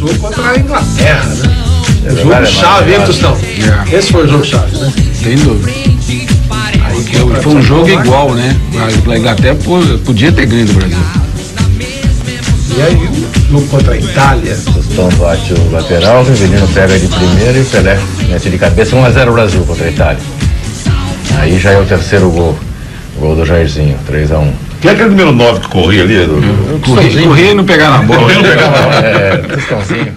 jogo contra a Inglaterra, né? É jogo chave, hein, Tostão? É. Esse foi o jogo chave, né? Sem dúvida. Aí, foi um jogo igual, né? A Inglaterra podia ter ganho do Brasil. E aí, o jogo contra a Itália. Tostão bate o lateral, o Rivelino pega de primeiro e o Pelé mete de cabeça 1x0 Brasil contra a Itália. Aí já é o terceiro gol. Gol do Jairzinho, 3x1. Quem é aquele número 9 que corria ali? Do... Corria, corria e não pegava na bola. Corria e não pegava na bola. É, Tostãozinho.